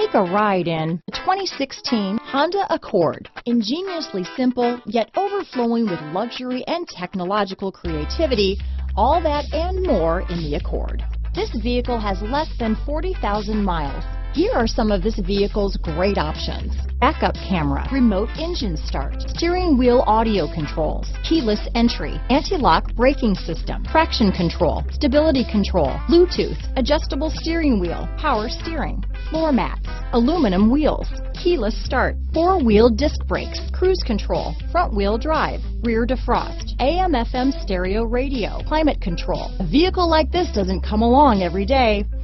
Take a ride in the 2016 Honda Accord. Ingeniously simple, yet overflowing with luxury and technological creativity, all that and more in the Accord. This vehicle has less than 40,000 miles. Here are some of this vehicle's great options. Backup camera, remote engine start, steering wheel audio controls, keyless entry, anti-lock braking system, traction control, stability control, Bluetooth, adjustable steering wheel, power steering, floor mats, aluminum wheels, keyless start, four-wheel disc brakes, cruise control, front wheel drive, rear defrost, AM FM stereo radio, climate control. A vehicle like this doesn't come along every day.